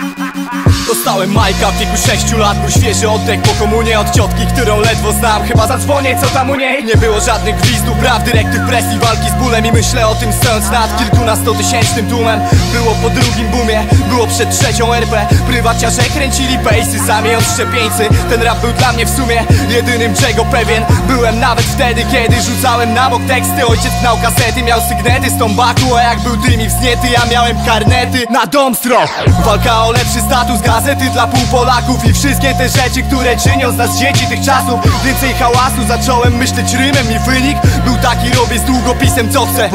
ha, ha. Poznałem Majka w wieku 6 lat Był świeży oddech po komunie od ciotki, którą ledwo znam. Chyba zadzwonię, co tam u niej? Nie było żadnych gwizdów, braw, dyrektyw, presji, walki z bólem I myślę o tym stojąc nad kilkunastotysięcznym tłumem. Było po drugim boomie, było przed trzecią RP Prywaciarze kręcili pejsy, sami odszczepieńcy Ten rap był dla mnie w sumie jedynym czego pewien. Byłem nawet wtedy, kiedy rzucałem na bok teksty. Ojciec gnał kasety, miał sygnety z tombaku A jak był dym i wzniety, ja miałem karnety na domstro Walka o lepszy status, gazety dla pół Polaków I wszystkie te rzeczy, które czynią z nas dzieci tych czasów. Więcej hałasu, zacząłem myśleć rymem i wynik Był taki, robię z długopisem co chcę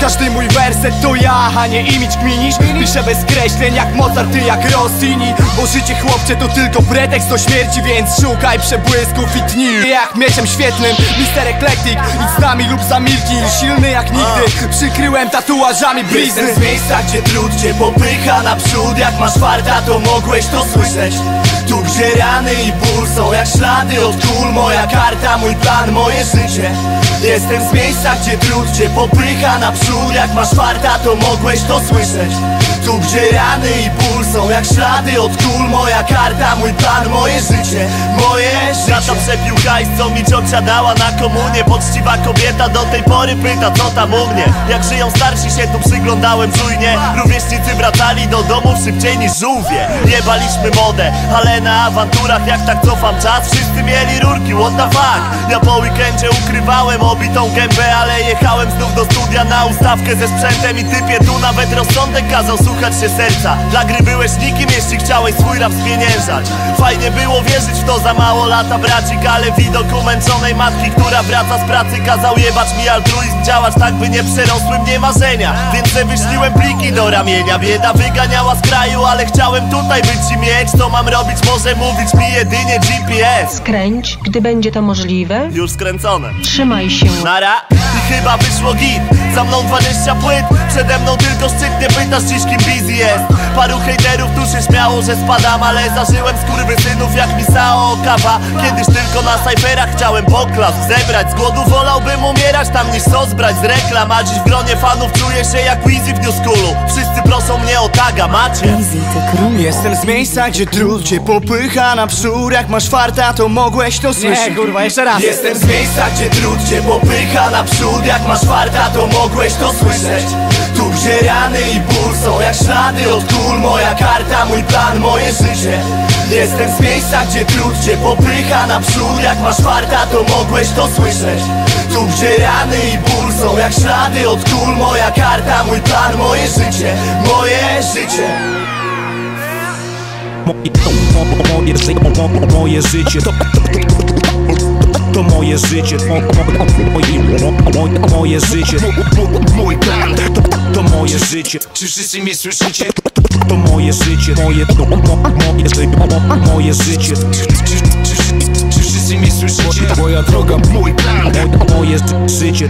każdy mój werset to ja, a nie imidż kminisz Piszę bez kreśleń jak Mozart, ty jak Rossini. Bo życie chłopcze to tylko pretekst do śmierci Więc szukaj przebłysków i tnij Jak mieczem świetnym, Mister Eclectic. Idź z nami lub zamilknij, silny jak nigdy. Przykryłem tatuażami blizny. Jestem z miejsca, gdzie trud cię popycha naprzód Jak masz farta, to mogłeś to słyszeć. Tu gdzie rany i ból są jak ślady od kul. Moja karta, mój plan, moje życie. Jestem z miejsca, gdzie trud cię popycha naprzód Jak masz farta, to mogłeś to słyszeć. Tu gdzie rany i ból są jak ślady od kul. Moja karta, mój plan, moje życie Moje życie. Tata przepił hajs, co mi ciocia dała na komunie. Poczciwa kobieta do tej pory pyta, co tam u mnie? Jak żyją starsi się tu przyglądałem czujnie. Rówieśnicy wracali do domu szybciej niż żółwie. Jebaliśmy modę, ale na awanturach jak tak cofam czas Wszyscy mieli rurki, what the fuck? Ja po weekendzie ukrywałem obitą gębę Ale jechałem znów do studia na ustawkę ze sprzętem I typie tu nawet rozsądek kazał słuchać się serca. Dla gry byłeś nikim, jeśli chciałeś swój rap spieniężać. Fajnie było wierzyć w to za mało lata bracik Ale widok umęczonej matki, która wraca z pracy Kazał jebać mi altruizm, działać tak by nie przerosły mnie marzenia. Więc wyśliłem pliki do ramienia. Bieda wyganiała z kraju, ale chciałem tutaj być i mieć. Co mam robić, może mówić mi jedynie GPS Skręć, gdy będzie to możliwe. Już skręcone. Trzymaj się. Nara chyba wyszło git. Za mną 20 płyt, przede mną tylko szczyt Nie pytasz dziś kim busy jest. Paru hejterów tu się śmiało, że spadam Ale zażyłem skurwysynów jak kawa. Kiedyś tylko na cyferach chciałem poklask zebrać. Z głodu wolałbym umierać tam niż sos brać z reklam. A dziś w gronie fanów czuję się jak Weezy w New Schoolu. Wszyscy proszą mnie o taga, macie? Jestem z miejsca, gdzie trud cię popycha naprzód Jak masz farta, to mogłeś to słyszeć. Nie, kurwa, jeszcze raz. Jestem z miejsca, gdzie trud cię popycha naprzód Jak masz farta, to mogłeś to słyszeć gdzie rany i ból są jak ślady od kul. Moja karta, mój plan, moje życie. Jestem z miejsca, gdzie trud cię popycha naprzód Jak masz farta, to mogłeś to słyszeć. Tu gdzie rany i ból są jak ślady od kul. Moja karta, mój plan, moje życie. Moje życie. Moje, moje, życie życie mo- moje, moje, moje życie Mój plan. To, to moje życie. Czy wszyscy mnie słyszycie? To moje życie Moje, mo, mo, moje, ży- mo, moje życie. Czy, wszyscy mnie słyszycie? Moja droga, mój plan. Moje życie